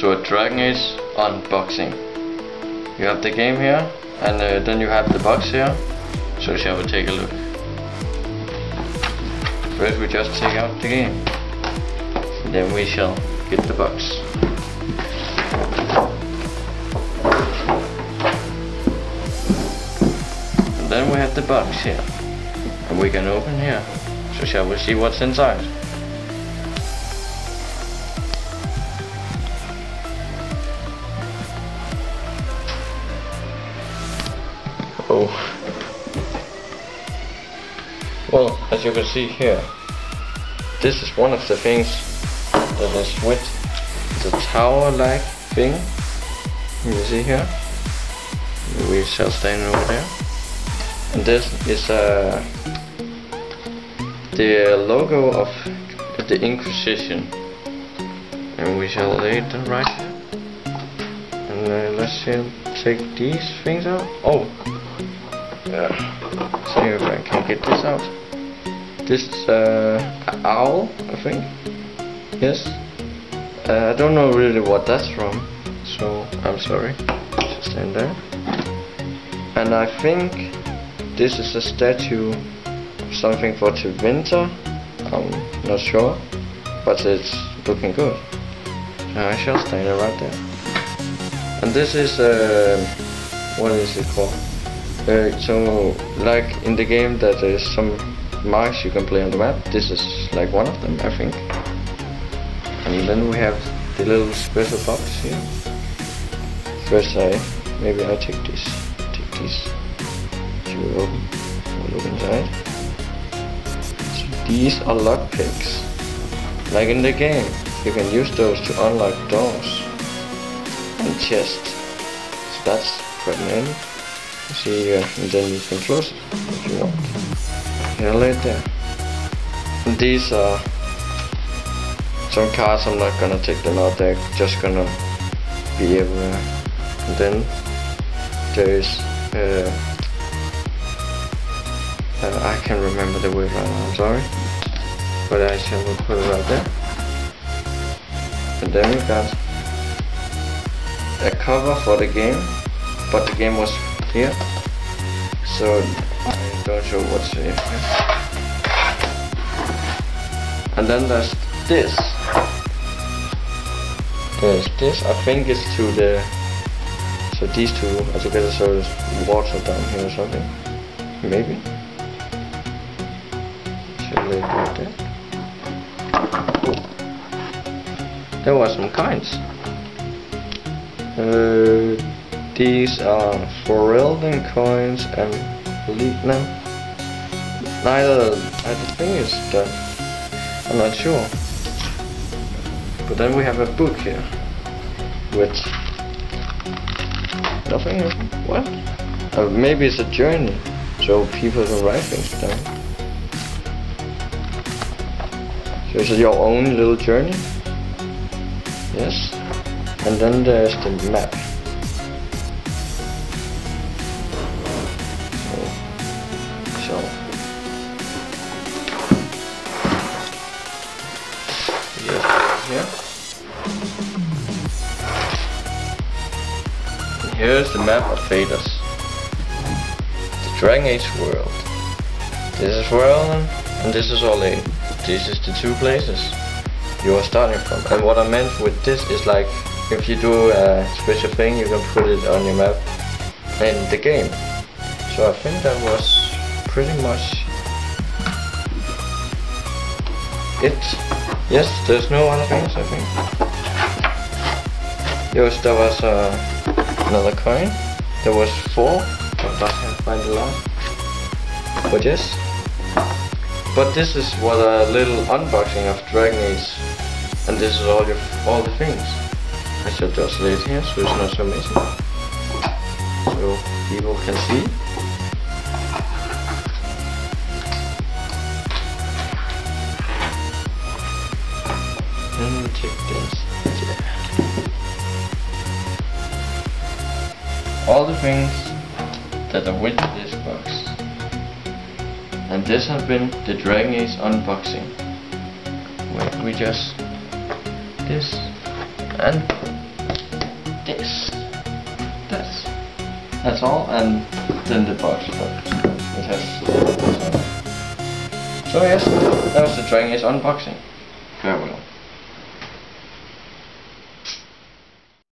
to a Dragon Age unboxing. You have the game here, and uh, then you have the box here. So shall we take a look? First we just take out the game. Then we shall get the box. And then we have the box here. And we can open here. So shall we see what's inside? Oh. Well, as you can see here, this is one of the things that is with the tower-like thing. You see here? We shall stand over there. And this is uh, the logo of the Inquisition. And we shall lay it right. And uh, let's see, take these things out. Oh, yeah. See if I can get this out. This uh, owl, I think. Yes. Uh, I don't know really what that's from, so I'm sorry. Just stand there. And I think this is a statue, something for Tevinter. I'm not sure, but it's looking good. I shall stand it right there. And this is uh, what is it called? Uh, so, like in the game that there's some marks you can play on the map, this is like one of them, I think. And then we have the little special box here. First I, maybe I take this, take this, to open, we'll look inside. So these are lockpicks. Like in the game, you can use those to unlock doors and chests. So that's quite handy see uh, then you can close if you want. Here later. These are some cards I'm not gonna take them out. They're just gonna be everywhere. And then there is uh, uh, I can't remember the word right now I'm sorry. But I shall put it right there. And then we got a cover for the game but the game was here. So I don't show what's here and then there's this. There's this. I think it's to the so these two are together so there's water down here or something. Maybe. Should right there. There were some kinds. Uh, these are Ferelden coins and no, neither I think it's done. I'm not sure. But then we have a book here with nothing. What? Uh, maybe it's a journey, so people can write things down. So it's your own little journey. Yes. And then there's the map. Here's the map of Thedas. The Dragon Age world. This is Ferelden and this is Orlais. This is the two places you are starting from. And what I meant with this is like if you do a special thing you can put it on your map in the game. So I think that was pretty much it. Yes, there's no other things I think. Yes, there was uh, another coin. There was four, but I can't find the last. But yes. But this is what a little unboxing of Dragon Age. And this is all your all the things. I shall just lay it here so it's not so messy. So people can see. And take this. All the things that are with this box. And this has been the Dragon Age unboxing. We just this and this. That's that's all, and then the box. It has. So yes, that was the Dragon Age unboxing.